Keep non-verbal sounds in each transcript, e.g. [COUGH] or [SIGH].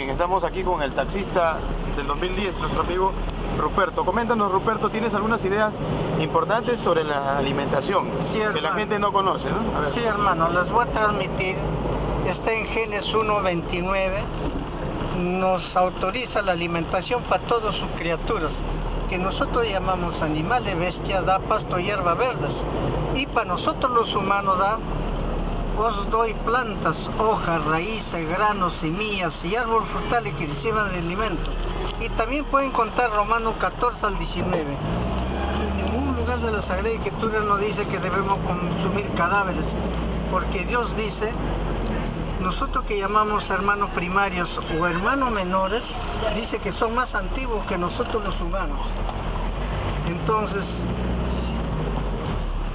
Bien, estamos aquí con el taxista del 2010, nuestro amigo Ruperto. Coméntanos, Ruperto, ¿tienes algunas ideas importantes sobre la alimentación Sí, que la gente no conoce? ¿no? Sí, hermano, las voy a transmitir. Está en Génesis 1.29. Nos autoriza la alimentación para todas sus criaturas, que nosotros llamamos animales, bestia, da pasto, hierba verdes. Y para nosotros los humanos da, os doy plantas, hojas, raíces, granos, semillas y árboles frutales que sirvan de alimento. Y también pueden contar Romanos 14 al 19. En ningún lugar de la Sagrada Escritura nos dice que debemos consumir cadáveres, porque Dios dice, nosotros que llamamos hermanos primarios o hermanos menores, dice que son más antiguos que nosotros los humanos. Entonces,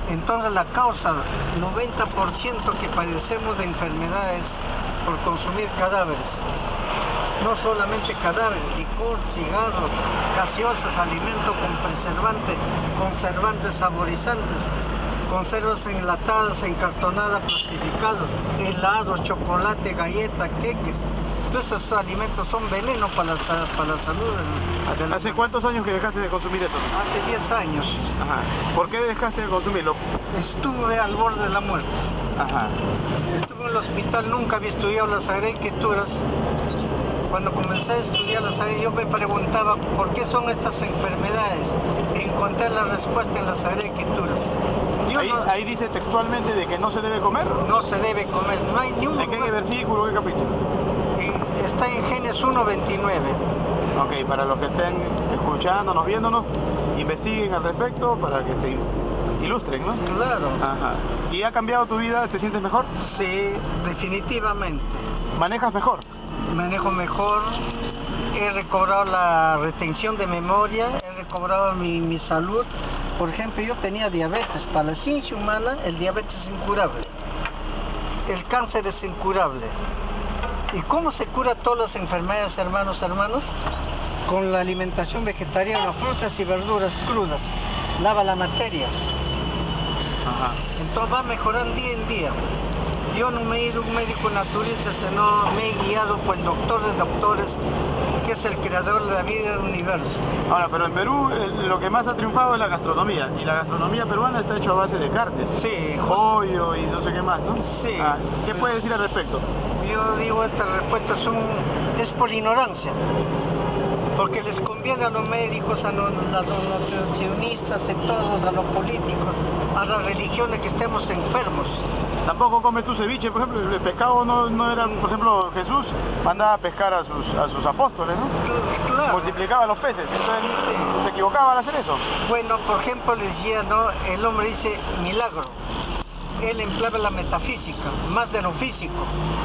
entonces la causa, 90% que padecemos de enfermedades por consumir cadáveres. No solamente cadáveres, licor, cigarros, gaseosas, alimentos con preservantes, conservantes saborizantes, conservas enlatadas, encartonadas, plastificadas, helados, chocolate, galletas, queques. Todos esos alimentos son veneno para la, para la salud. de- la- ¿Hace cuántos años que dejaste de consumir eso? Hace 10 años Ajá. ¿Por qué dejaste de consumirlo? estuve al borde de la muerte. Ajá. Estuve en el hospital, nunca había estudiado las Sagradas Escrituras. Cuando comencé a estudiar las Sagradas, yo me preguntaba por qué son estas enfermedades. Encontré la respuesta en las Sagradas Escrituras. Ahí, no, ahí dice textualmente de que no se debe comer. no se debe comer, no hay ni un ¿En qué versículo, qué capítulo? En- Está en Génesis 1.29. Ok, para los que estén escuchándonos, viéndonos, investiguen al respecto para que se ilustren, ¿no? Claro. Ajá. ¿Y ha cambiado tu vida? ¿Te sientes mejor? Sí, definitivamente. ¿Manejas mejor? manejo mejor, he recobrado la retención de memoria, he recobrado mi, mi salud. Por ejemplo, yo tenía diabetes. Para la ciencia humana, el diabetes es incurable. El cáncer es incurable. ¿Y cómo se cura todas las enfermedades, hermanos, hermanos? Con la alimentación vegetariana, frutas y verduras crudas. Lava la materia. Ajá. Entonces va mejorando día en día. Yo no me he ido a un médico naturista, sino me he guiado por el doctor de doctores, que es el creador de la vida del universo. Ahora, pero en Perú el- lo que más ha triunfado es la gastronomía. Y la gastronomía peruana está hecha a base de carnes. Sí, Pollo y no sé qué más, ¿no? Sí. Ah, ¿Qué puedes decir al respecto? Yo digo, esta respuesta es, un- es por ignorancia. Porque les conviene a los médicos, a los, a los nutricionistas, a todos, a los políticos, a las religiones que estemos enfermos. Tampoco comes tu ceviche, por ejemplo, el pescado no, no era, por ejemplo, Jesús mandaba a pescar a sus, a sus apóstoles, ¿no? Claro. Multiplicaba los peces, entonces se equivocaba al hacer eso. Bueno, por ejemplo, le decía, ¿no? El hombre dice milagro. Él empleaba la metafísica, más de lo físico.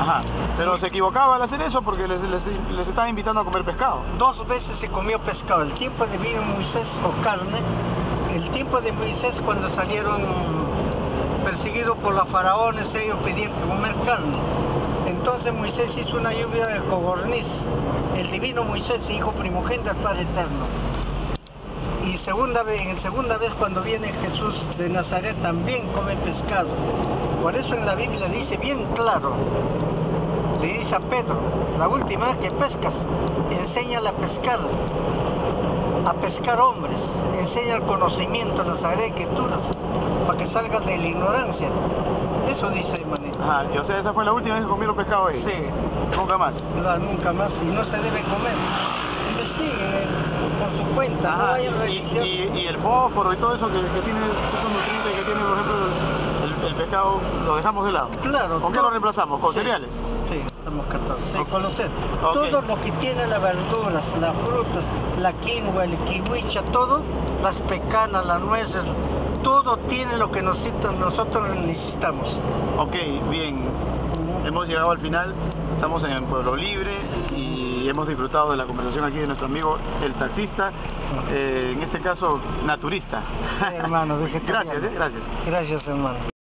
Ajá. Pero se equivocaba al hacer eso porque les, les, les estaba invitando a comer pescado. Dos veces se comió pescado. El tiempo de vida Moisés o carne. El tiempo de Moisés cuando salieron perseguidos por los faraones, ellos pedían que comer carne. Entonces Moisés hizo una lluvia de cogorniz. El divino Moisés, hijo primogénito del Padre Eterno. Y segunda vez, en segunda vez cuando viene Jesús de Nazaret también come pescado. Por eso en la Biblia dice bien claro, le dice a Pedro, la última que pescas, enséñale a pescar, a pescar hombres, enseña el conocimiento las Sagradas Escrituras, para que salgas de la ignorancia. Eso dice hermanito. Y o sea, esa fue la última vez que comieron pescado ahí. Sí, Nunca más. no, nunca más, y no se debe comer. Investiguen eh, por su cuenta, no Ajá. vayan Y, religiosos. y- y el fósforo y todo eso que, que tiene, esos nutrientes que tiene, por ejemplo, el, el pescado, lo dejamos de lado. Claro. ¿Con qué lo reemplazamos? ¿Con Sí. cereales? Sí, estamos 14. Sí, Ok. con los cereales. Ok. Todo lo que tiene las verduras, las frutas, la quinoa, el kiwicha, todo, las pecanas, las nueces, todo tiene lo que nosotros, nosotros necesitamos. Ok, bien. Hemos llegado al final, estamos en Pueblo Libre y hemos disfrutado de la conversación aquí de nuestro amigo el taxista, eh, en este caso naturista. Sí, hermano. [LAUGHS] Gracias, eh, gracias. Gracias, hermano.